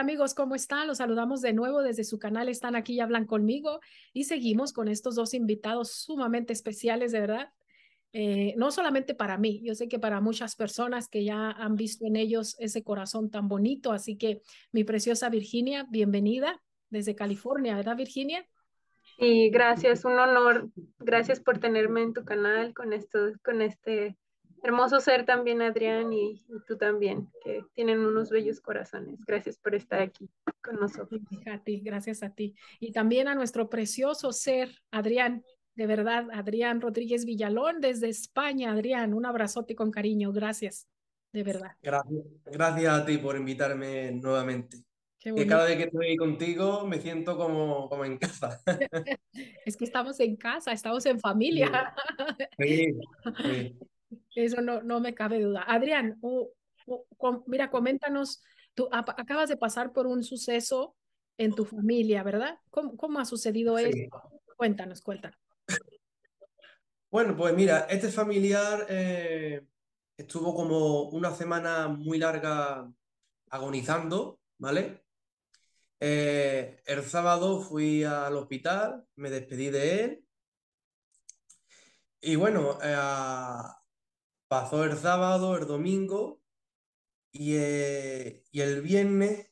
Amigos, ¿cómo están? Los saludamos de nuevo desde su canal. Están aquí y hablan conmigo y seguimos con estos dos invitados sumamente especiales, de verdad. Eh, no solamente para mí, yo sé que para muchas personas que ya han visto en ellos ese corazón tan bonito. Así que mi preciosa Virginia, bienvenida desde California, ¿verdad Virginia? Sí, gracias, un honor. Gracias por tenerme en tu canal con esto, con este Hermoso ser también, Adrián, y, tú también, que tienen unos bellos corazones. Gracias por estar aquí con nosotros. A ti, gracias a ti. Y también a nuestro precioso ser, Adrián, de verdad, Adrián Rodríguez Villalón, desde España. Adrián, un abrazote con cariño. Gracias, de verdad. Gracias, gracias a ti por invitarme nuevamente. que cada vez que estoy contigo me siento como, como en casa. es que estamos en casa, estamos en familia. sí, sí. Eso no, no me cabe duda. Adrián, mira, coméntanos, tú acabas de pasar por un suceso en tu familia, ¿verdad? ¿Cómo, cómo ha sucedido eso? Cuéntanos, cuéntanos. Bueno, pues mira, este familiar eh, estuvo como una semana muy larga agonizando, ¿vale? Eh, el sábado fui al hospital, me despedí de él y bueno, eh, Pasó el sábado, el domingo y, eh, el viernes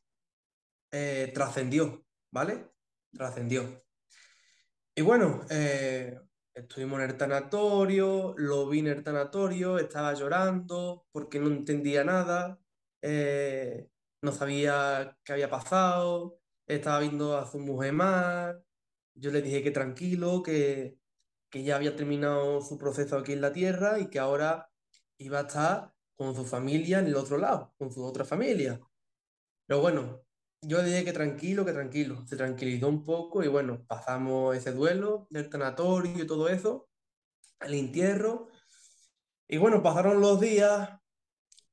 eh, trascendió, ¿vale? Trascendió. Y bueno, eh, estuvimos en el tanatorio, lo vi en el tanatorio, estaba llorando porque no entendía nada, no sabía qué había pasado, estaba viendo a su mujer más. Yo le dije que tranquilo, que, que ya había terminado su proceso aquí en la tierra y que ahora iba a estar con su familia en el otro lado, con su otra familia. Pero bueno, yo dije que tranquilo, que tranquilo. Se tranquilizó un poco y bueno, pasamos ese duelo del tanatorio y todo eso, el entierro. Y bueno, pasaron los días,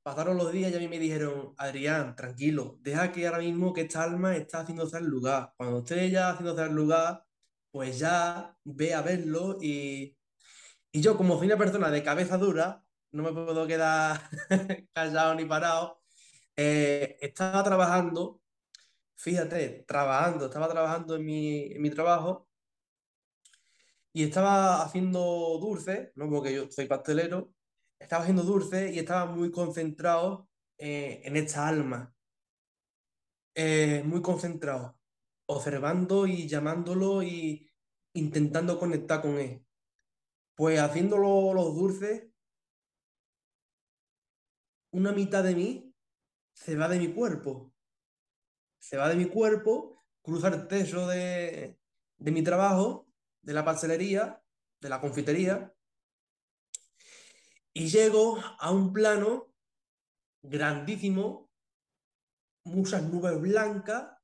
pasaron los días y a mí me dijeron, Adrián, tranquilo, deja que ahora mismo que esta alma está haciéndose el lugar. Cuando esté ya haciéndose el lugar, pues ya ve a verlo y, y yo como soy una persona de cabeza dura, no me puedo quedar callado ni parado. Eh, estaba trabajando, fíjate, trabajando, estaba trabajando en mi, trabajo y estaba haciendo dulce, ¿no? Porque yo soy pastelero, estaba haciendo dulce y estaba muy concentrado eh, en esta alma. Eh, muy concentrado, observando y llamándolo y intentando conectar con él. Pues haciéndolo los dulces, una mitad de mí se va de mi cuerpo. Se va de mi cuerpo, cruza el techo de, de mi trabajo, de la pastelería, de la confitería, y llego a un plano grandísimo, muchas nubes blancas,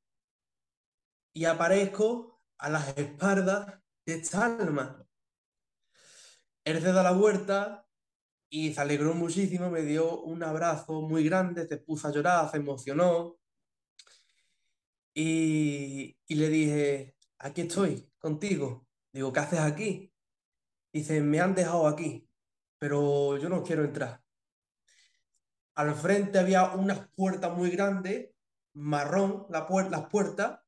y aparezco a las espaldas de esta alma. Él se da la vuelta, y se alegró muchísimo, me dio un abrazo muy grande, se puso a llorar, se emocionó. Y, y le dije, aquí estoy, contigo. Digo, ¿qué haces aquí? Dice, me han dejado aquí, pero yo no quiero entrar. Al frente había unas puertas muy grandes, marrón, la las puertas,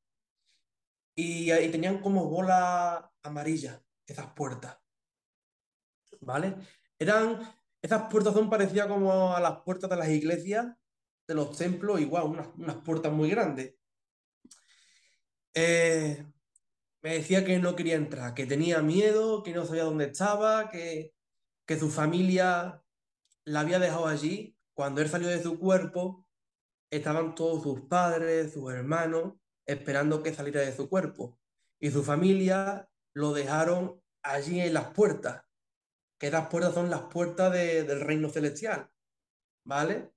y, y tenían como bola amarilla esas puertas. ¿Vale? Eran esas puertas son parecidas como a las puertas de las iglesias, de los templos, igual, unas, puertas muy grandes. Eh, me decía que no quería entrar, que tenía miedo, que no sabía dónde estaba, que, que su familia la había dejado allí. Cuando él salió de su cuerpo, estaban todos sus padres, sus hermanos, esperando que saliera de su cuerpo. Y su familia lo dejaron allí en las puertas que las puertas son las puertas del reino celestial, ¿vale?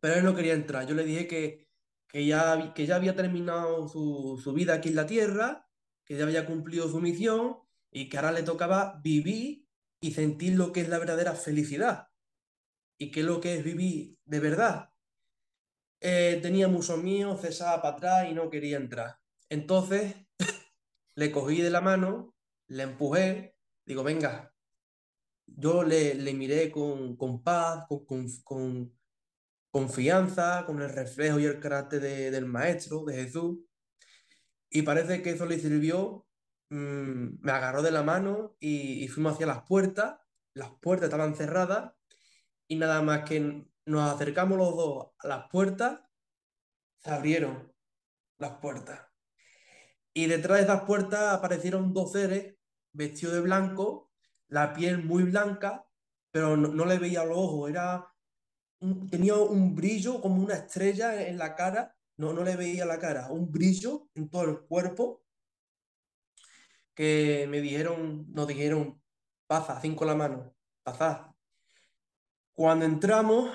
Pero él no quería entrar. Yo le dije que, que, ya, que ya había terminado su, su vida aquí en la tierra, que ya había cumplido su misión y que ahora le tocaba vivir y sentir lo que es la verdadera felicidad y qué es lo que es vivir de verdad. Eh, tenía mucho mío, cesaba para atrás y no quería entrar. Entonces le cogí de la mano, le empujé, digo, venga, yo le, le miré con, con paz, con, con, confianza, con el reflejo y el carácter del Maestro, de Jesús. Y parece que eso le sirvió. Mm, me agarró de la mano y, y fuimos hacia las puertas. Las puertas estaban cerradas y nada más que nos acercamos los dos a las puertas, se abrieron las puertas. Y detrás de esas puertas aparecieron dos seres vestidos de blanco, la piel muy blanca, pero no, le veía los ojos, era tenía un brillo como una estrella en la cara, no, no le veía la cara, un brillo en todo el cuerpo, que me dijeron, nos dijeron, pasa, cinco la mano, pasa. Cuando entramos,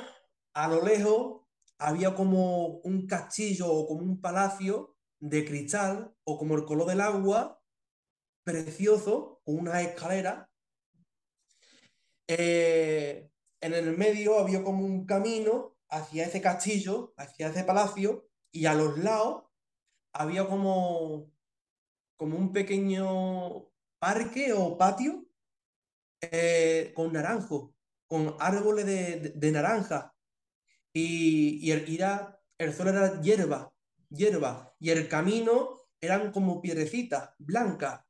a lo lejos había como un castillo o como un palacio de cristal o como el color del agua, precioso, una escalera. Eh, en el medio había como un camino hacia ese castillo, hacia ese palacio, y a los lados había como, como un pequeño parque o patio eh, con naranjo, con árboles de, naranja. Y, el, el sol era hierba, hierba, y el camino eran como piedrecitas blancas.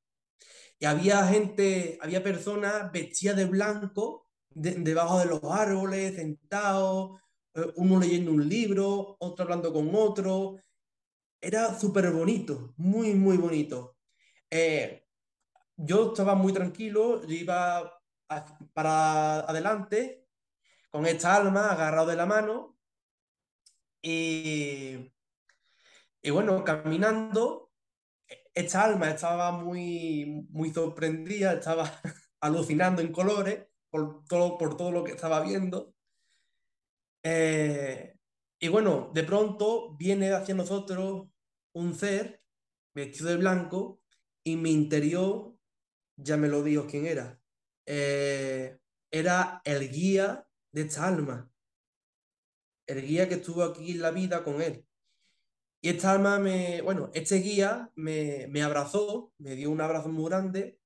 Y había gente, había personas vestidas de blanco debajo de los árboles, sentados, eh, uno leyendo un libro, otro hablando con otro. Era súper bonito, muy, muy bonito. Eh, yo estaba muy tranquilo, yo iba para adelante con esta alma agarrado de la mano y, y bueno, caminando, esta alma estaba muy, muy sorprendida, estaba alucinando en colores por todo, por todo lo que estaba viendo. Eh, y bueno, de pronto viene hacia nosotros un ser vestido de blanco y mi interior ya me lo dijo quién era. Eh, era el guía de esta alma, el guía que estuvo aquí en la vida con él. Y esta alma me, bueno, este guía me, me abrazó, me dio un abrazo muy grande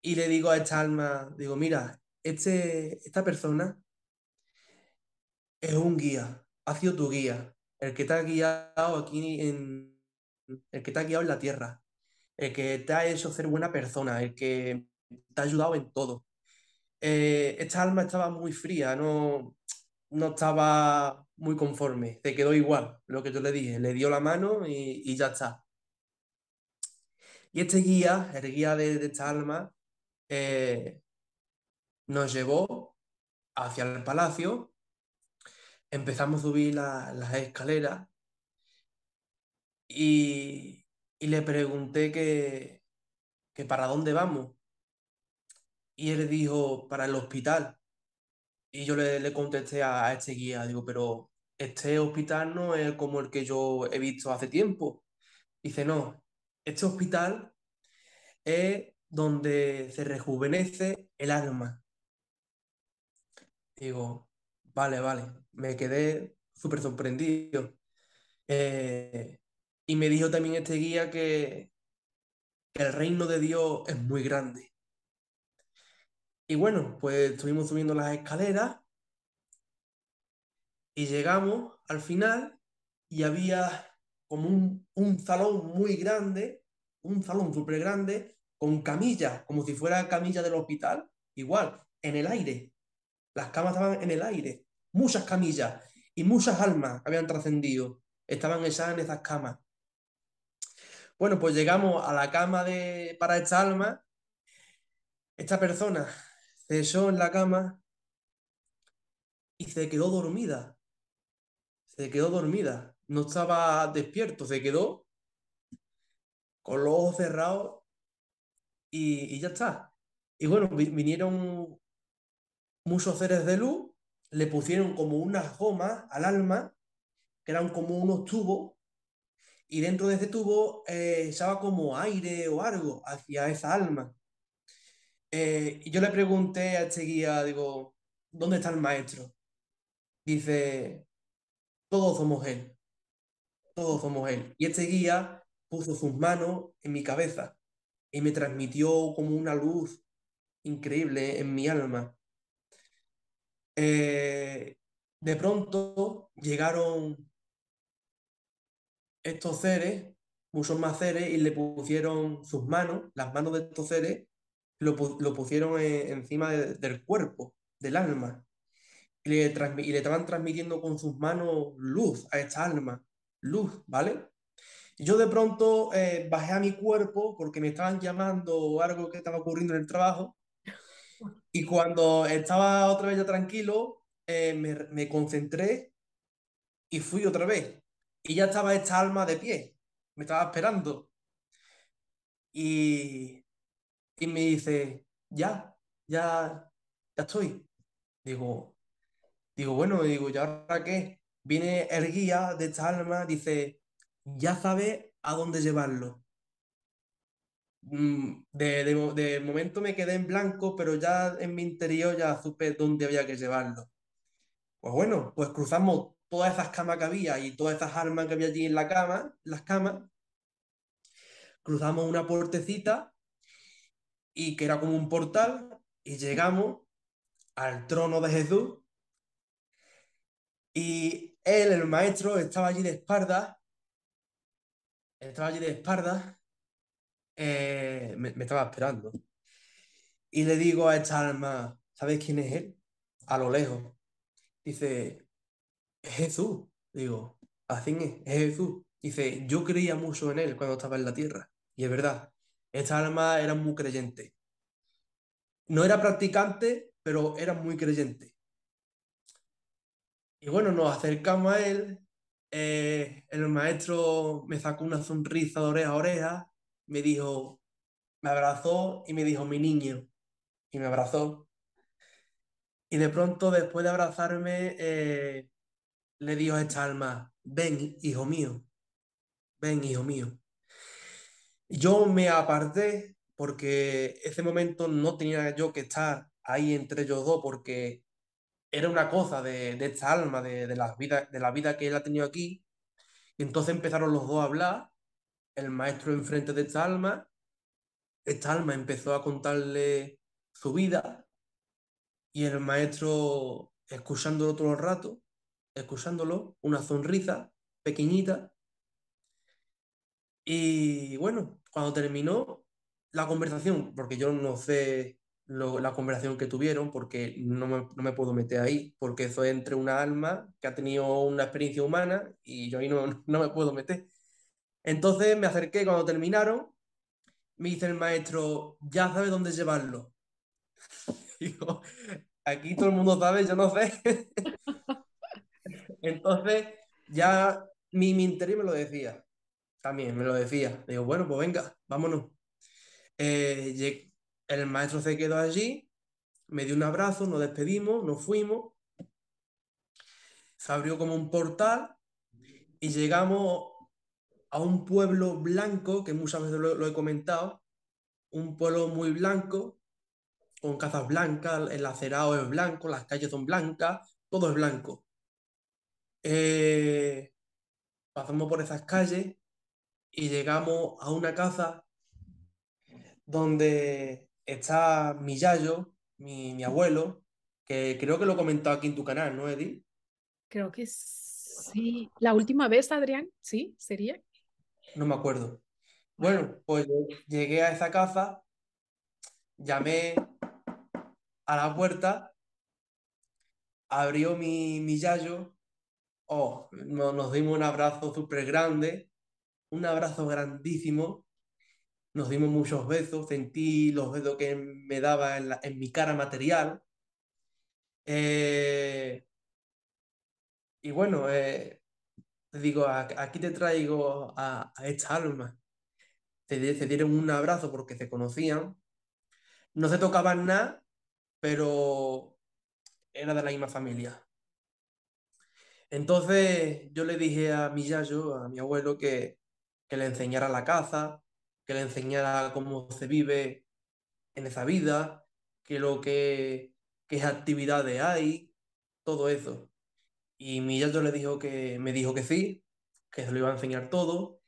y le digo a esta alma, digo, mira, este, esta persona es un guía, ha sido tu guía, el que te ha guiado aquí en, el que te ha guiado en la tierra, el que te ha hecho ser buena persona, el que te ha ayudado en todo. Eh, esta alma estaba muy fría, no, no estaba muy conforme, se quedó igual, lo que yo le dije, le dio la mano y, ya está. Y este guía, el guía de, esta alma, eh, nos llevó hacia el palacio, empezamos a subir las escaleras y, le pregunté que, que para dónde vamos. Y él dijo, para el hospital. Y yo le, le contesté a, este guía, digo, pero este hospital no es como el que yo he visto hace tiempo. Dice, no, este hospital es donde se rejuvenece el alma. Digo, vale, vale, me quedé súper sorprendido. Eh, y me dijo también este guía que, que el reino de Dios es muy grande y bueno, pues estuvimos subiendo las escaleras y llegamos al final y había como un, salón muy grande, un salón súper grande, con camillas, como si fuera camilla del hospital, igual, en el aire. Las camas estaban en el aire, muchas camillas y muchas almas habían trascendido, estaban echadas en esas camas. Bueno, pues llegamos a la cama de, para esta alma. Esta persona se echó en la cama y se quedó dormida. Se quedó dormida. No estaba despierto, se quedó con los ojos cerrados y, ya está. Y bueno, vinieron muchos seres de luz, le pusieron como unas gomas al alma, que eran como unos tubos, y dentro de ese tubo eh, echaba como aire o algo hacia esa alma. Eh, y yo le pregunté a este guía, digo, ¿dónde está el maestro? Dice, todos somos él, todos somos él. Y este guía puso sus manos en mi cabeza y me transmitió como una luz increíble en mi alma. Eh, de pronto llegaron estos seres, muchos más seres, y le pusieron sus manos, las manos de estos seres, lo, pusieron encima del cuerpo, del alma. Y le, y le estaban transmitiendo con sus manos luz a esta alma, luz, ¿vale? Yo de pronto eh, bajé a mi cuerpo porque me estaban llamando o algo que estaba ocurriendo en el trabajo. Y cuando estaba otra vez ya tranquilo, eh, me, me concentré y fui otra vez. Y ya estaba esta alma de pie, me estaba esperando. Y, y me dice, ya, ya, ya estoy. Digo, digo, bueno, digo, ¿y ahora qué? Viene el guía de esta alma, dice, ya sabe a dónde llevarlo. Mm, de, de, de, momento me quedé en blanco, pero ya en mi interior ya supe dónde había que llevarlo. Pues bueno, pues cruzamos todas esas camas que había y todas esas armas que había allí en la cama, las camas, cruzamos una puertecita y que era como un portal y llegamos al trono de Jesús y él, el maestro, estaba allí de espaldas, estaba allí de espaldas, eh, me, me estaba esperando. Y le digo a esta alma, ¿sabes quién es él? A lo lejos. Dice, es Jesús. Digo, así es, es Jesús. Dice, yo creía mucho en él cuando estaba en la tierra. Y es verdad, esta alma era muy creyente. No era practicante, pero era muy creyente. Y bueno, nos acercamos a él. Eh, el maestro me sacó una sonrisa de oreja a oreja. Me dijo, me abrazó y me dijo, mi niño. Y me abrazó. Y de pronto, después de abrazarme, eh, le dijo a esta alma, ven, hijo mío, ven, hijo mío. Yo me aparté porque ese momento no tenía yo que estar ahí entre ellos dos porque era una cosa de, esta alma, de, la vida, de la vida que él ha tenido aquí. Y entonces empezaron los dos a hablar, el maestro enfrente de esta alma, esta alma empezó a contarle su vida y el maestro escuchándolo todo el rato escuchándolo, una sonrisa pequeñita. Y bueno, cuando terminó la conversación, porque yo no sé la conversación que tuvieron, porque no me, no me, puedo meter ahí, porque eso es entre una alma que ha tenido una experiencia humana y yo ahí no, no me puedo meter. Entonces me acerqué cuando terminaron, me dice el maestro, ya sabe dónde llevarlo. Digo, aquí todo el mundo sabe, yo no sé. Entonces, ya mi, mi me lo decía, también me lo decía. Digo, bueno, pues venga, vámonos. Eh, el maestro se quedó allí, me dio un abrazo, nos despedimos, nos fuimos. Se abrió como un portal y llegamos a un pueblo blanco, que muchas veces lo, he comentado, un pueblo muy blanco, con casas blancas, el acerado es blanco, las calles son blancas, todo es blanco. Eh, pasamos por esas calles y llegamos a una casa donde está mi yayo, mi, abuelo, que creo que lo he comentado aquí en tu canal, ¿no, Eddie? Creo que sí. La última vez, Adrián, sí, sería. No me acuerdo. Bueno, pues llegué a esa casa, llamé a la puerta, abrió mi, mi yayo oh, nos dimos un abrazo súper grande, un abrazo grandísimo, nos dimos muchos besos, sentí los besos que me daba en, mi cara material. Eh, y bueno, eh, digo, aquí te traigo a, esta alma. Se, se dieron un abrazo porque se conocían. No se tocaban nada, pero era de la misma familia. Entonces yo le dije a mi yayo, a mi abuelo, que, que le enseñara la caza, que le enseñara cómo se vive en esa vida, que lo que, qué actividades hay, todo eso. Y mi yayo le dijo que, me dijo que sí, que se lo iba a enseñar todo.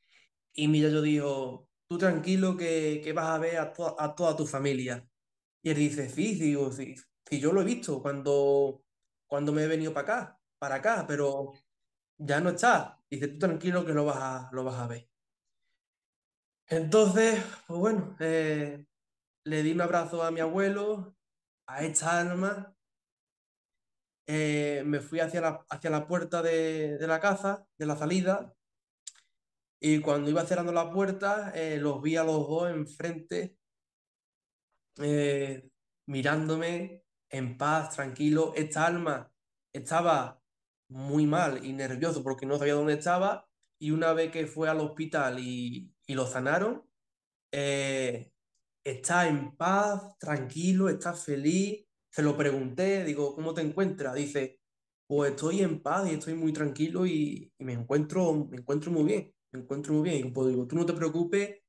Y mi yayo dijo, tú tranquilo que, que vas a ver a, a, toda tu familia. Y él dice, sí, digo, sí, sí, yo lo he visto cuando, cuando me he venido para acá para acá, pero ya no está. Dice, tú tranquilo que lo vas a, lo vas a ver. Entonces, pues bueno, eh, le di un abrazo a mi abuelo, a esta alma, eh, me fui hacia la, hacia la puerta de, la casa, de la salida, y cuando iba cerrando la puerta, eh, los vi a los dos enfrente, mirándome en paz, tranquilo. Esta alma estaba muy mal y nervioso porque no sabía dónde estaba, y una vez que fue al hospital y, y lo sanaron, eh, está en paz, tranquilo, está feliz. Se lo pregunté, digo, ¿cómo te encuentras? Dice, pues estoy en paz y estoy muy tranquilo y, me, encuentro, me encuentro muy bien, me encuentro muy bien. Y pues digo, tú no te preocupes,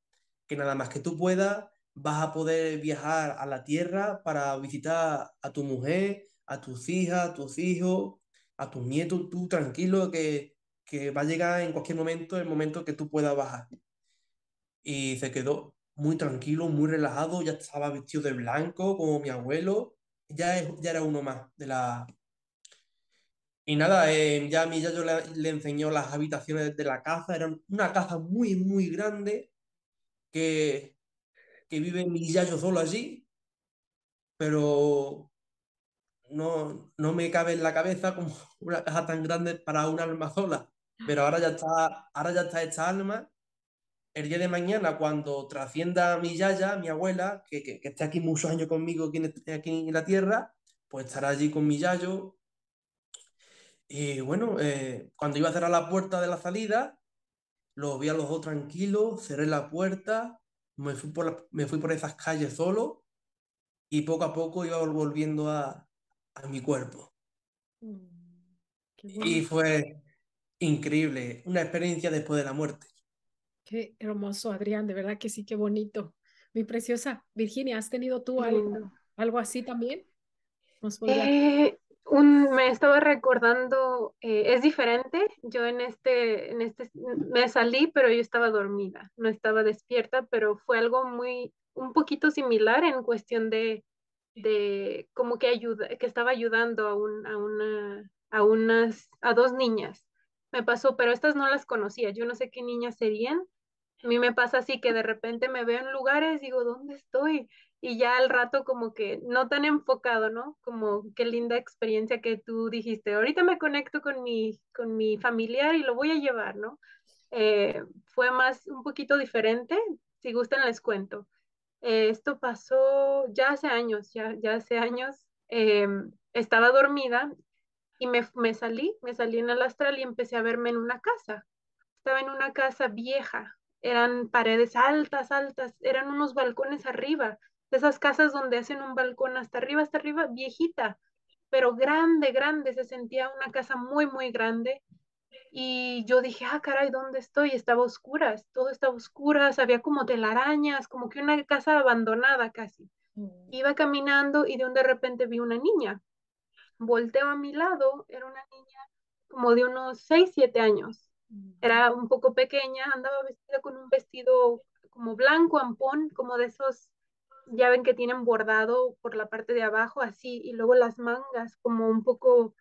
que nada más que tú puedas, vas a poder viajar a la tierra para visitar a tu mujer, a tus hijas, a tus hijos, a tus nietos, tú tranquilo, que, que va a llegar en cualquier momento el momento que tú puedas bajar. Y se quedó muy tranquilo, muy relajado, ya estaba vestido de blanco como mi abuelo, ya, ya era uno más de la... Y nada, eh, ya a mí ya yo le, enseñó las habitaciones de la casa, era una casa muy, muy grande que, que vive mi yayo solo allí, pero no, no me cabe en la cabeza como una casa tan grande para un alma sola. Pero ahora ya está, ahora ya está esta alma el día de mañana, cuando trascienda mi yaya, mi abuela, que, que, esté aquí muchos años conmigo aquí en, aquí en, la tierra, pues estará allí con mi yayo. Y bueno, eh, cuando iba a cerrar la puerta de la salida, los vi a los dos tranquilos, cerré la puerta, me fui por, me fui por esas calles solo y poco a poco iba volviendo a, a mi cuerpo. Mm, y fue increíble, una experiencia después de la muerte. Qué hermoso, Adrián, de verdad que sí, qué bonito. Mi preciosa Virginia, ¿has tenido tú algo, algo así también? Eh, un, me estaba recordando, eh, es diferente, yo en este, en este, me salí, pero yo estaba dormida, no estaba despierta, pero fue algo muy, un poquito similar en cuestión de, de como que ayuda, que estaba ayudando a, un, a, una, a unas, a dos niñas. Me pasó, pero estas no las conocía, yo no sé qué niñas serían, a mí me pasa así que de repente me veo en lugares, digo, ¿dónde estoy? Y ya al rato como que no tan enfocado, ¿no? Como qué linda experiencia que tú dijiste. Ahorita me conecto con mi, con mi familiar y lo voy a llevar, ¿no? Eh, fue más, un poquito diferente. Si gustan les cuento. Eh, esto pasó ya hace años, ya, ya hace años. Em, estaba dormida y me, me salí, me salí en el astral y empecé a verme en una casa. Estaba en una casa vieja, eran paredes altas, altas, eran unos balcones arriba, de esas casas donde hacen un balcón hasta arriba, hasta arriba, viejita, pero grande, grande, se sentía una casa muy, muy grande. Y yo dije, ah, caray, ¿dónde estoy? Estaba oscuras, todo estaba oscuras, había como telarañas, como que una casa abandonada casi. Mm. Iba caminando y de un de repente vi una niña. Volteo a mi lado, era una niña como de unos 6, 7 años era un poco pequeña, andaba vestida con un vestido como blanco, ampón, como de esos, ya ven que tienen bordado por la parte de abajo, así, y luego las mangas como un poco,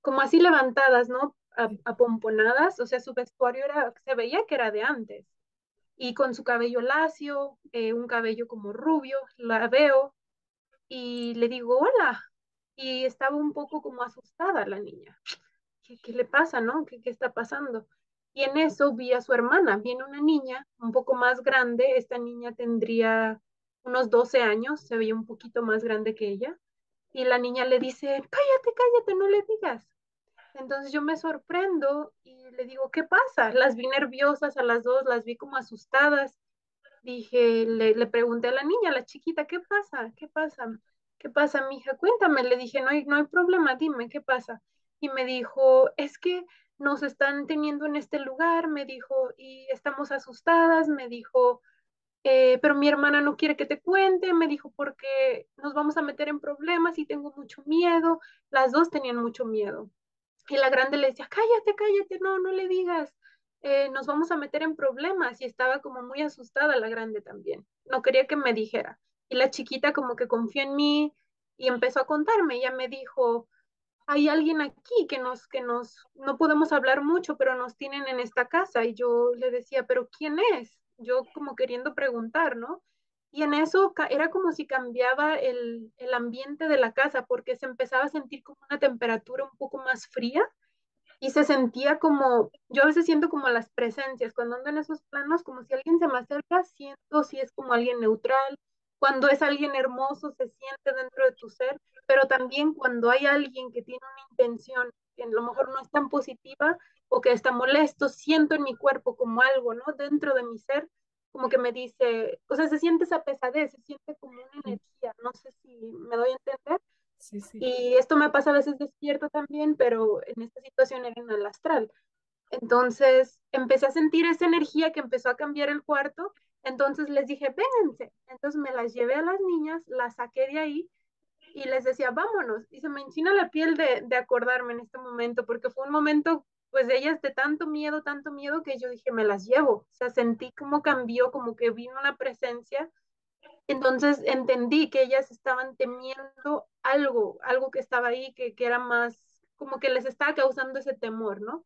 como así levantadas, ¿no? apomponadas, o sea, su vestuario era, se veía que era de antes. Y con su cabello lacio, eh, un cabello como rubio, la veo y le digo, hola. Y estaba un poco como asustada la niña. ¿Qué, le pasa, no? ¿Qué, ¿Qué, está pasando? Y en eso vi a su hermana, viene una niña un poco más grande, esta niña tendría unos 12 años, se veía un poquito más grande que ella, y la niña le dice, cállate, cállate, no le digas. Entonces yo me sorprendo y le digo, ¿qué pasa? Las vi nerviosas a las dos, las vi como asustadas. Dije, le, le pregunté a la niña, a la chiquita, ¿qué pasa? ¿Qué pasa? ¿Qué pasa, mija? Cuéntame. Le dije, no hay, no hay problema, dime, ¿qué pasa? Y me dijo, es que nos están teniendo en este lugar, me dijo, y estamos asustadas, me dijo, eh, pero mi hermana no quiere que te cuente, me dijo, porque nos vamos a meter en problemas y tengo mucho miedo. Las dos tenían mucho miedo. Y la grande le decía, cállate, cállate, no, no le digas, eh, nos vamos a meter en problemas. Y estaba como muy asustada la grande también. No quería que me dijera. Y la chiquita como que confió en mí y empezó a contarme. Ella me dijo, hay alguien aquí que nos, que nos, no podemos hablar mucho, pero nos tienen en esta casa. Y yo le decía, pero ¿quién es? Yo como queriendo preguntar, ¿no? Y en eso era como si cambiaba el, el ambiente de la casa, porque se empezaba a sentir como una temperatura un poco más fría y se sentía como, yo a veces siento como las presencias, cuando ando en esos planos, como si alguien se me acerca, siento si es como alguien neutral, cuando es alguien hermoso, se siente dentro de tu ser, pero también cuando hay alguien que tiene una intención que a lo mejor no es tan positiva o que está molesto, siento en mi cuerpo como algo, ¿no? Dentro de mi ser, como que me dice, o sea, se siente esa pesadez, se siente como una energía, no sé si me doy a entender. Sí, sí. Y esto me pasa a veces despierto también, pero en esta situación era en el astral. Entonces empecé a sentir esa energía que empezó a cambiar el cuarto. Entonces les dije, vénganse. Entonces me las llevé a las niñas, las saqué de ahí y les decía, vámonos. Y se me encina la piel de, de acordarme en este momento, porque fue un momento, pues, de ellas de tanto miedo, tanto miedo, que yo dije, me las llevo. O sea, sentí como cambió, como que vino una presencia. Entonces entendí que ellas estaban temiendo algo, algo que estaba ahí, que, que era más, como que les estaba causando ese temor, ¿no?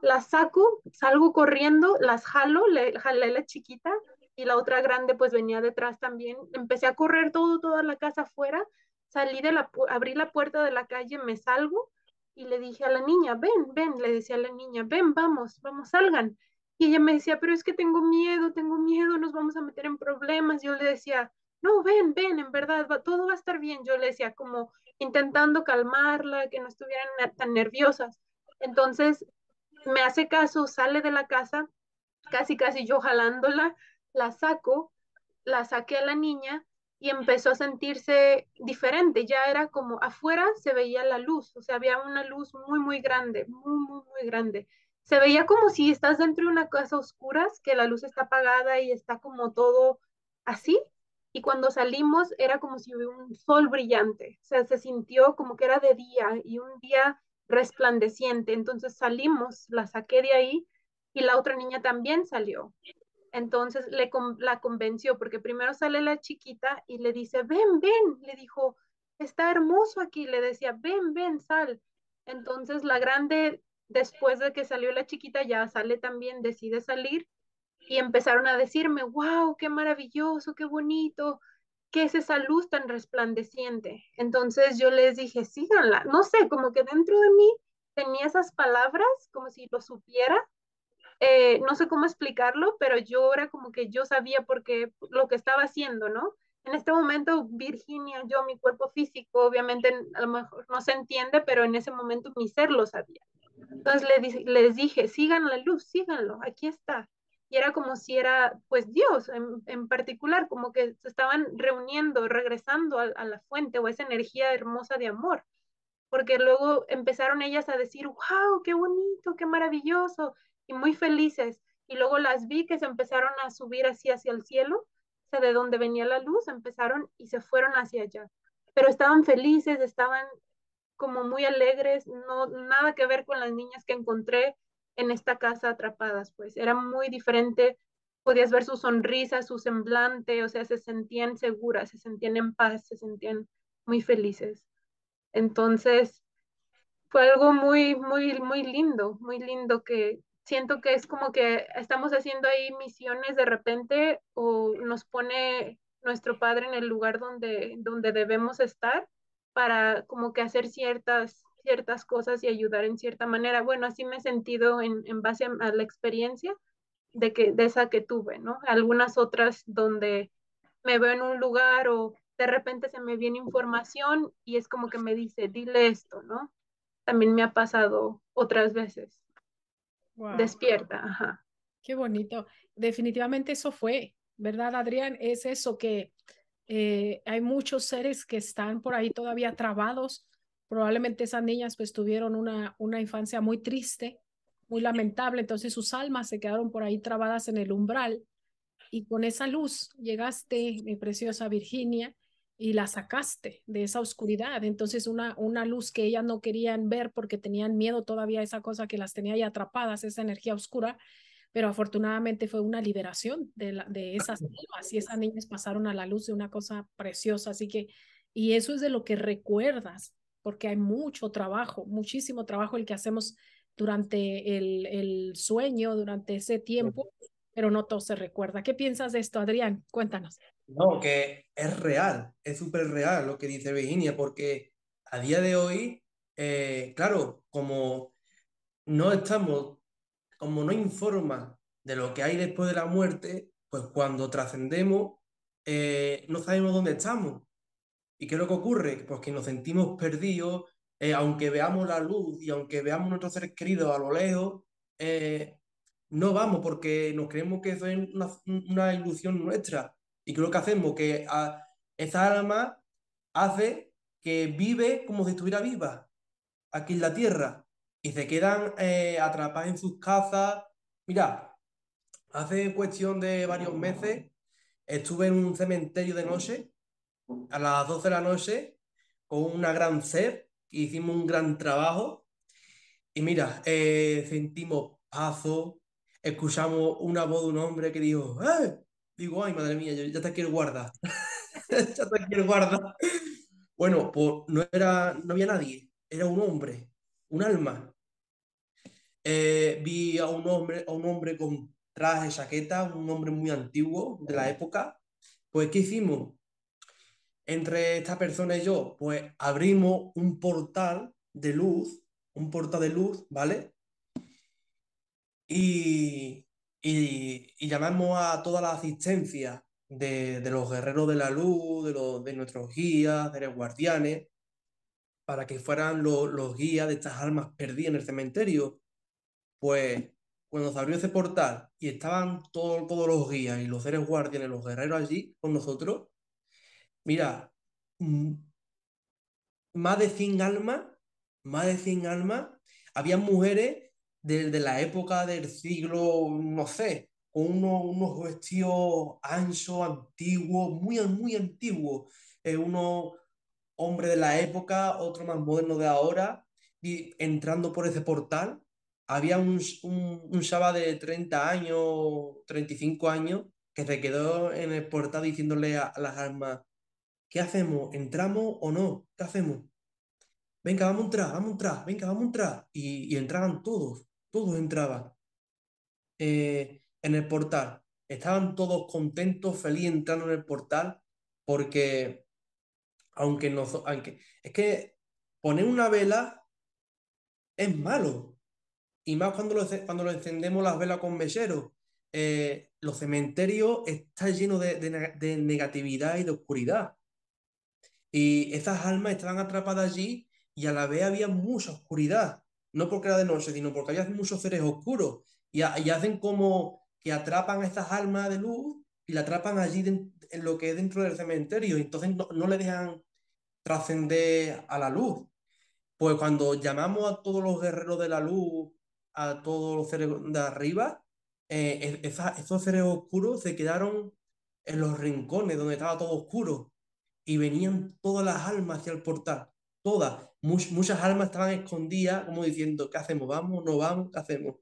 Las saco, salgo corriendo, las jalo, le jalé la chiquita y la otra grande pues venía detrás también. Empecé a correr todo, toda la casa afuera salí de la, abrí la puerta de la calle, me salgo y le dije a la niña, ven, ven, le decía a la niña, ven, vamos, vamos, salgan. Y ella me decía, pero es que tengo miedo, tengo miedo, nos vamos a meter en problemas. Yo le decía, no, ven, ven, en verdad, todo va a estar bien. Yo le decía, como intentando calmarla, que no estuvieran tan nerviosas. Entonces, me hace caso, sale de la casa, casi, casi yo jalándola, la saco, la saqué a la niña y empezó a sentirse diferente, ya era como afuera se veía la luz, o sea, había una luz muy, muy grande, muy, muy, muy grande. Se veía como si estás dentro de una casa oscura, que la luz está apagada y está como todo así, y cuando salimos era como si hubiera un sol brillante, o sea, se sintió como que era de día y un día resplandeciente, entonces salimos, la saqué de ahí y la otra niña también salió. Entonces le, la convenció, porque primero sale la chiquita y le dice, ven, ven, le dijo, está hermoso aquí, le decía, ven, ven, sal. Entonces la grande, después de que salió la chiquita, ya sale también, decide salir y empezaron a decirme, wow, qué maravilloso, qué bonito, qué es esa luz tan resplandeciente. Entonces yo les dije, síganla, no sé, como que dentro de mí tenía esas palabras, como si lo supiera, eh, no sé cómo explicarlo, pero yo era como que yo sabía porque lo que estaba haciendo, ¿no? En este momento, Virginia, yo, mi cuerpo físico, obviamente a lo mejor no se entiende, pero en ese momento mi ser lo sabía. Entonces les, les dije, sigan la luz, síganlo, aquí está. Y era como si era, pues Dios en, en particular, como que se estaban reuniendo, regresando a la fuente o esa energía hermosa de amor porque luego empezaron ellas a decir, wow, qué bonito, qué maravilloso, y muy felices. Y luego las vi que se empezaron a subir así hacia el cielo, o sea, de donde venía la luz, empezaron y se fueron hacia allá. Pero estaban felices, estaban como muy alegres, no nada que ver con las niñas que encontré en esta casa atrapadas, pues era muy diferente. Podías ver su sonrisa, su semblante, o sea, se sentían seguras, se sentían en paz, se sentían muy felices. Entonces, fue algo muy, muy, muy lindo, muy lindo que, siento que es como que estamos haciendo ahí misiones de repente o nos pone nuestro padre en el lugar donde, donde debemos estar para como que hacer ciertas, ciertas cosas y ayudar en cierta manera. Bueno, así me he sentido en, en base a, la experiencia de, que, de esa que tuve, ¿no? Algunas otras donde me veo en un lugar o de repente se me viene información y es como que me dice, dile esto, ¿no? También me ha pasado otras veces despierta. Ajá. Qué bonito. Definitivamente eso fue, ¿verdad, Adrián? Es eso que eh, hay muchos seres que están por ahí todavía trabados. Probablemente esas niñas pues tuvieron una, una infancia muy triste, muy lamentable, entonces sus almas se quedaron por ahí trabadas en el umbral. Y con esa luz llegaste, mi preciosa Virginia, y la sacaste de esa oscuridad. Entonces, una, una luz que ellas no querían ver porque tenían miedo todavía a esa cosa que las tenía ya atrapadas, esa energía oscura, pero afortunadamente fue una liberación de, la, de esas almas y esas niñas pasaron a la luz de una cosa preciosa. Así que, y eso es de lo que recuerdas porque hay mucho trabajo, muchísimo trabajo el que hacemos durante el, el sueño, durante ese tiempo, pero no todo se recuerda. ¿Qué piensas de esto, Adrián? Cuéntanos. No, que es real, es súper real lo que dice Virginia, porque a día de hoy, eh, claro, como no estamos, como no informa de lo que hay después de la muerte, pues cuando trascendemos, eh, no sabemos dónde estamos. ¿Y qué es lo que ocurre? Pues que nos sentimos perdidos, eh, aunque veamos la luz y aunque veamos nuestros seres queridos a lo lejos, no vamos porque nos creemos que eso es una, una ilusión nuestra. Y creo que hacemos que a, esa alma hace que vive como si estuviera viva aquí en la tierra y se quedan eh, atrapadas en sus casas. Mira, hace cuestión de varios meses estuve en un cementerio de noche a las 12 de la noche con una gran sed hicimos un gran trabajo. Y mira, eh, sentimos paso, escuchamos una voz de un hombre que dijo, ¡Eh! Digo, ay, madre mía, ya te quiero guardar. ya te quiero guardar. Bueno, pues no, era, no había nadie, era un hombre, un alma. Eh, vi a un hombre, a un hombre con traje, chaqueta, un hombre muy antiguo de la época. Pues, ¿qué hicimos? Entre esta persona y yo, pues abrimos un portal de luz, un portal de luz, ¿vale? Y, y, llamamos a toda la asistencia de, los guerreros de la luz, de, los, de nuestros guías, de los guardianes, para que fueran los, guías de estas almas perdidas en el cementerio. Pues cuando se abrió ese portal y estaban todos, todos los guías y los seres guardianes, los guerreros allí con nosotros, mira, mm, más de 100 almas, más de 100 almas, había mujeres desde la época del siglo, no sé, con unos, vestidos anchos, antiguos, muy, muy antiguos. Eh, uno hombre de la época, otro más moderno de ahora, y entrando por ese portal, había un, un, un de 30 años, 35 años, que se quedó en el portal diciéndole a, las almas, ¿qué hacemos? ¿Entramos o no? ¿Qué hacemos? Venga, vamos a entrar, vamos a entrar, venga, vamos a entrar. Y, y entraban todos todos entraban eh, en el portal. Estaban todos contentos, felices entrando en el portal, porque aunque no, aunque es que poner una vela es malo. Y más cuando lo, cuando lo encendemos las velas con mecheros. Eh, los cementerios están llenos de, de, negatividad y de oscuridad. Y esas almas estaban atrapadas allí y a la vez había mucha oscuridad no porque era de noche, sino porque había muchos seres oscuros y, hacen como que atrapan a estas almas de luz y la atrapan allí en lo que es dentro del cementerio, entonces no, le dejan trascender a la luz. Pues cuando llamamos a todos los guerreros de la luz, a todos los seres de arriba, eh, esos seres oscuros se quedaron en los rincones donde estaba todo oscuro y venían todas las almas hacia el portal todas, muchas almas estaban escondidas, como diciendo, ¿qué hacemos? ¿Vamos? ¿No vamos? ¿Qué hacemos?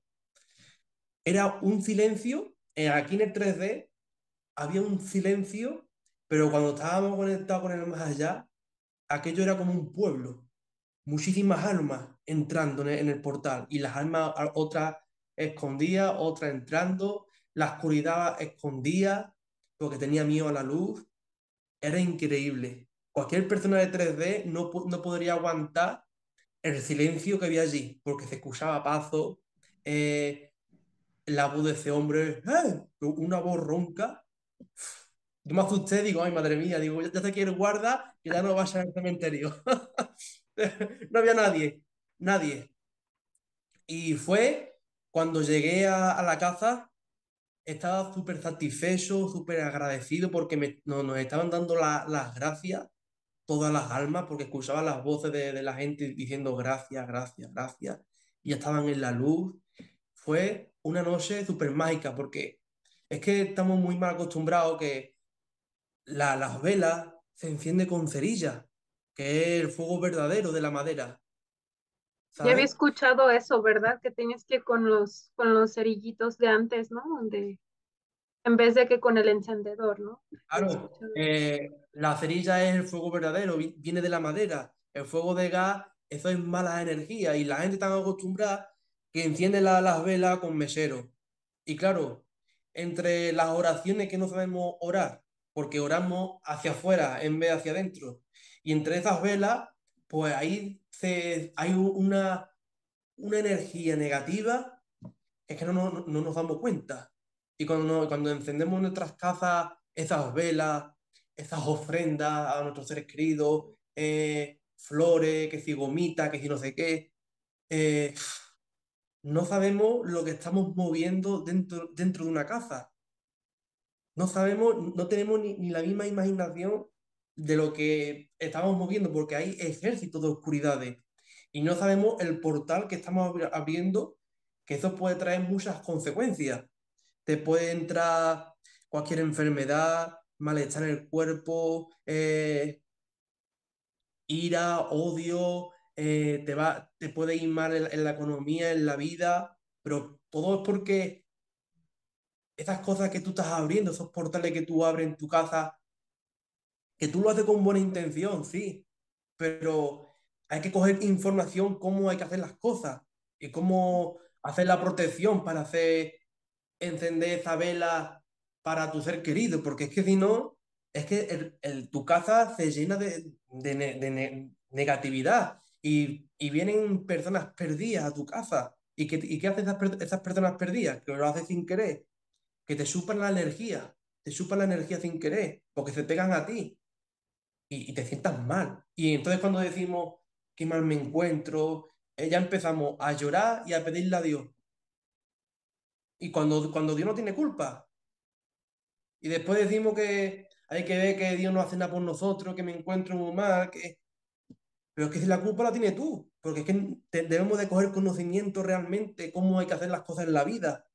Era un silencio, eh, aquí en el 3D había un silencio, pero cuando estábamos conectados con el más allá, aquello era como un pueblo, muchísimas almas entrando en el, portal y las almas, otras escondidas, otras entrando, la oscuridad escondía porque tenía miedo a la luz. Era increíble cualquier persona de 3D no, no podría aguantar el silencio que había allí, porque se escuchaba paso, eh, la voz de ese hombre, una voz ronca. Yo me asusté, digo, ay madre mía, digo, ya te quiero guarda y ya no vas al cementerio. no había nadie, nadie. Y fue cuando llegué a, la casa, estaba súper satisfecho, súper agradecido porque me, nos estaban dando las gracias todas las almas porque escuchaban las voces de, la gente diciendo gracias, gracias, gracias, y estaban en la luz. Fue una noche súper mágica porque es que estamos muy mal acostumbrados que las velas se encienden con cerilla, que es el fuego verdadero de la madera. Ya había escuchado eso, ¿verdad? Que tienes que con los, con los cerillitos de antes, ¿no? En vez de que con el encendedor, ¿no? Claro, eh, la cerilla es el fuego verdadero, viene de la madera El fuego de gas, eso es mala energía y la gente está acostumbrada que enciende las velas con mesero. Y claro, entre las oraciones que no sabemos orar, porque oramos hacia afuera en vez de hacia adentro, y entre esas velas, pues ahí se, hay una, una energía negativa, es que no, no, no nos damos cuenta. Y cuando, cuando encendemos en nuestras casas esas velas, esas ofrendas a nuestros seres queridos, eh, flores, que si gomita, que si no sé qué, eh, no sabemos lo que estamos moviendo dentro, dentro de una casa. No sabemos, no tenemos ni, ni la misma imaginación de lo que estamos moviendo, porque hay ejércitos de oscuridades y no sabemos el portal que estamos abriendo, que eso puede traer muchas consecuencias. Te puede entrar cualquier enfermedad, malestar en el cuerpo, eh, ira, odio, eh, te, va, te puede ir mal en, la economía, en la vida, pero todo es porque esas cosas que tú estás abriendo, esos portales que tú abres en tu casa, que tú lo haces con buena intención, sí, pero hay que coger información cómo hay que hacer las cosas y cómo hacer la protección para hacer encender esa vela para tu ser querido, porque es que si no, es que tu casa se llena de, negatividad y, vienen personas perdidas a tu casa. ¿Y qué, y hacen esas, personas perdidas? Que lo hacen sin querer, que te chupan la energía, te chupan la energía sin querer, porque se pegan a ti y, y te sientas mal. Y entonces cuando decimos, qué mal me encuentro, eh, ya empezamos a llorar y a pedirle a Dios. Y cuando, cuando Dios no tiene culpa, y después decimos que hay que ver que Dios no hace nada por nosotros, que me encuentro muy mal, que... Pero es que si la culpa la tiene tú, porque es que debemos de coger conocimiento realmente cómo hay que hacer las cosas en la vida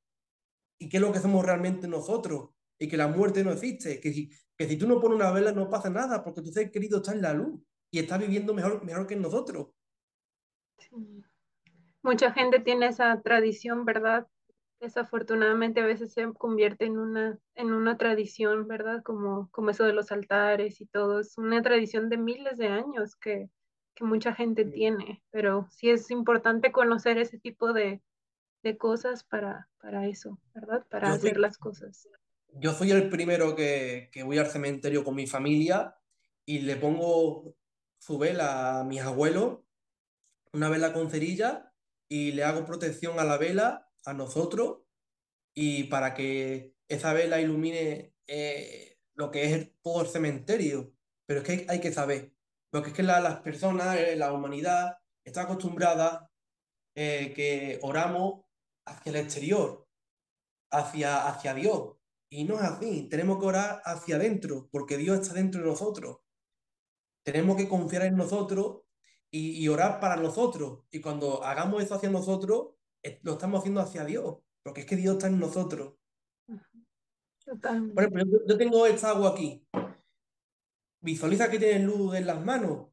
y qué es lo que somos realmente nosotros y que la muerte no existe, que si, que si tú no pones una vela no pasa nada porque tu ser querido está en la luz y está viviendo mejor, mejor que nosotros. Mucha gente tiene esa tradición, ¿verdad? Desafortunadamente a veces se convierte en una, en una tradición, ¿verdad? Como, como eso de los altares y todo. Es una tradición de miles de años que, que mucha gente tiene, pero sí es importante conocer ese tipo de, de cosas para, para eso, ¿verdad? Para hacer las cosas. Yo soy el primero que, que voy al cementerio con mi familia y le pongo su vela a mis abuelos, una vela con cerilla, y le hago protección a la vela a nosotros y para que esa vela ilumine eh, lo que es todo el cementerio. Pero es que hay, que saber, porque es que las personas, eh, la humanidad, está acostumbrada eh, que oramos hacia el exterior, hacia, hacia Dios. Y no es así, tenemos que orar hacia adentro, porque Dios está dentro de nosotros. Tenemos que confiar en nosotros y, y orar para nosotros. Y cuando hagamos eso hacia nosotros, lo estamos haciendo hacia Dios, porque es que Dios está en nosotros. Por ejemplo, yo, tengo esta agua aquí. Visualiza que tienes luz en las manos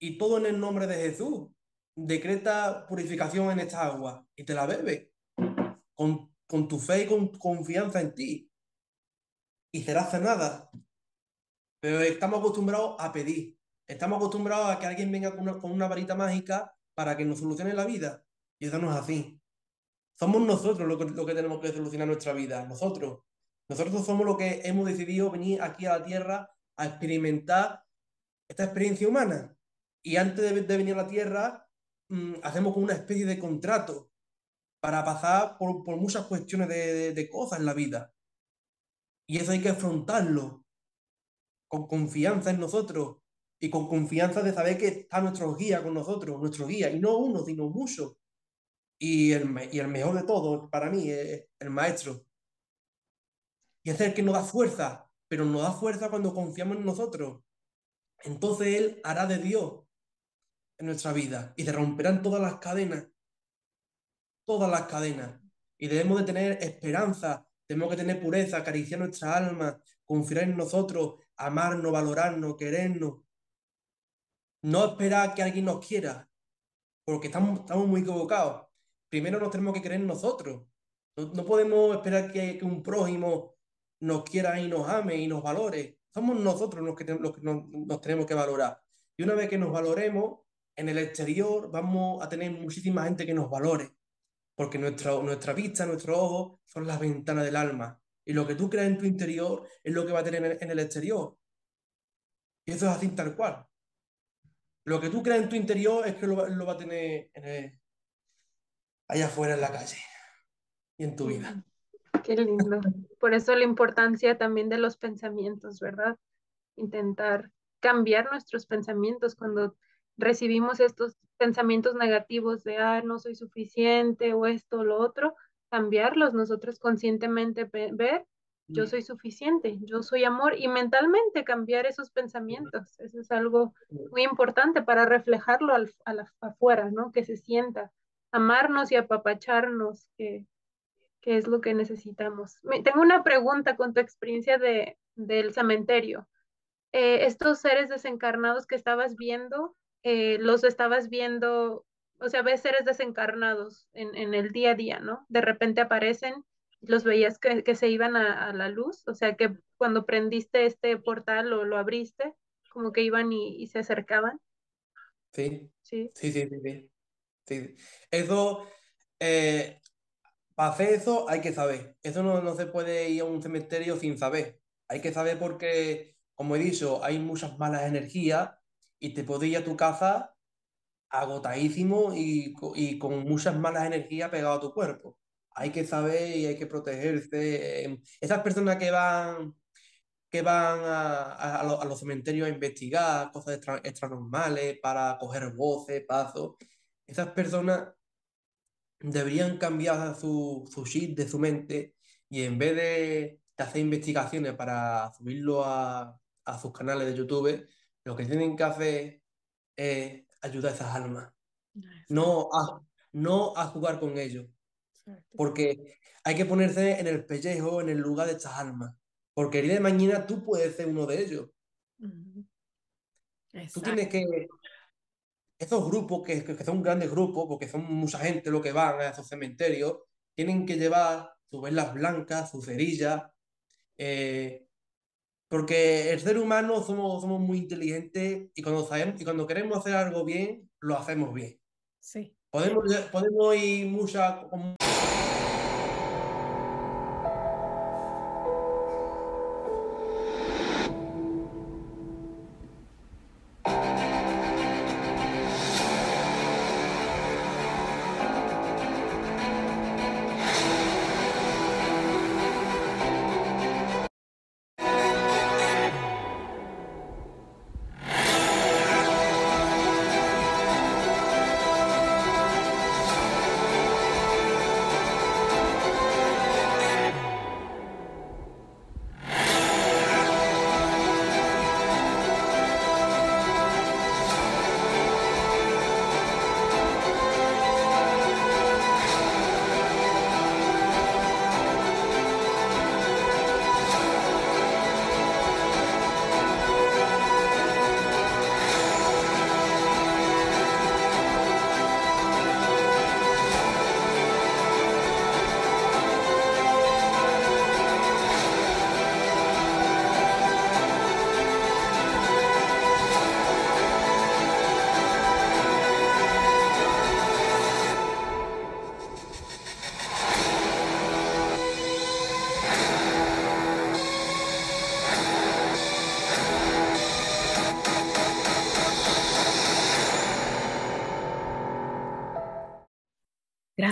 y todo en el nombre de Jesús. Decreta purificación en esta agua y te la bebes con, con tu fe y con confianza en ti. Y será sanada. Pero estamos acostumbrados a pedir. Estamos acostumbrados a que alguien venga con una, con una varita mágica para que nos solucione la vida. Y eso no es así. Somos nosotros lo que, lo que tenemos que solucionar nuestra vida, nosotros. Nosotros somos los que hemos decidido venir aquí a la Tierra a experimentar esta experiencia humana. Y antes de, venir a la Tierra, mm, hacemos como una especie de contrato para pasar por, por muchas cuestiones de, de, cosas en la vida. Y eso hay que afrontarlo con confianza en nosotros y con confianza de saber que está nuestro guía con nosotros, nuestro guía, y no uno, sino muchos. Y el, y el mejor de todo para mí es el maestro. Y es el que nos da fuerza, pero nos da fuerza cuando confiamos en nosotros. Entonces Él hará de Dios en nuestra vida y se romperán todas las cadenas. Todas las cadenas. Y debemos de tener esperanza, tenemos que tener pureza, acariciar nuestra alma, confiar en nosotros, amarnos, valorarnos, querernos. No esperar que alguien nos quiera, porque estamos, estamos muy equivocados primero nos tenemos que creer nosotros. No, podemos esperar que, un prójimo nos quiera y nos ame y nos valore. Somos nosotros los que, que nos, tenemos que valorar. Y una vez que nos valoremos, en el exterior vamos a tener muchísima gente que nos valore, porque nuestra, nuestra vista, nuestros ojos son las ventanas del alma. Y lo que tú creas en tu interior es lo que va a tener en el, exterior. Y eso es así tal cual. Lo que tú creas en tu interior es que lo, va a tener allá afuera en la calle y en tu vida. Qué lindo. Por eso la importancia también de los pensamientos, ¿verdad? Intentar cambiar nuestros pensamientos cuando recibimos estos pensamientos negativos de, ah, no soy suficiente o esto o lo otro, cambiarlos nosotros conscientemente ver, yo soy suficiente, yo soy amor y mentalmente cambiar esos pensamientos. Eso es algo muy importante para reflejarlo al, afuera, ¿no? Que se sienta, amarnos y apapacharnos, que, que es lo que necesitamos. tengo una pregunta con tu experiencia de, del cementerio. Eh, estos seres desencarnados que estabas viendo, eh, los estabas viendo, o sea, ves seres desencarnados en, en, el día a día, ¿no? De repente aparecen, los veías que, que se iban a, la luz, o sea, que cuando prendiste este portal o lo abriste, como que iban y, y se acercaban. Sí. Sí, sí, sí, sí. sí. Eso, eh, para hacer eso hay que saber. Eso no, no se puede ir a un cementerio sin saber. Hay que saber porque como he dicho, hay muchas malas energías y te puedes ir a tu casa agotadísimo y, y con muchas malas energías pegado a tu cuerpo. Hay que saber y hay que protegerse. Esas personas que van, que van a, los cementerios a investigar cosas extra, extranormales para coger voces, pasos, esas personas deberían cambiar su, su chip de su mente y en vez de hacer investigaciones para subirlo a, a sus canales de YouTube, lo que tienen que hacer es ayudar a esas almas. No a, no a jugar con ellos. Porque hay que ponerse en el pellejo, en el lugar de estas almas. Porque el día de mañana tú puedes ser uno de ellos. Tú tienes que. Esos grupos, que, que, son grandes grupos, porque son mucha gente lo que van a esos cementerios, tienen que llevar sus velas blancas, sus cerillas, eh, porque el ser humano somos, somos muy inteligentes y cuando, sabemos, y cuando queremos hacer algo bien, lo hacemos bien. Sí. Podemos, podemos ir mucha...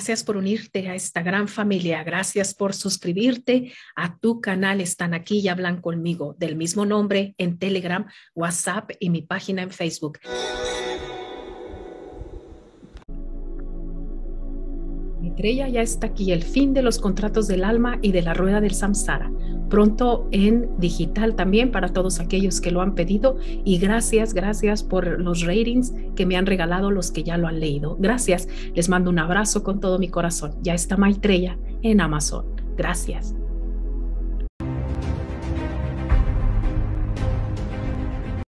Gracias por unirte a esta gran familia. Gracias por suscribirte a tu canal. Están aquí y hablan conmigo del mismo nombre en Telegram, WhatsApp y mi página en Facebook. Estrella ya está aquí, el fin de los contratos del alma y de la rueda del samsara. Pronto en digital también para todos aquellos que lo han pedido. Y gracias, gracias por los ratings que me han regalado los que ya lo han leído. Gracias, les mando un abrazo con todo mi corazón. Ya está Maitreya en Amazon. Gracias.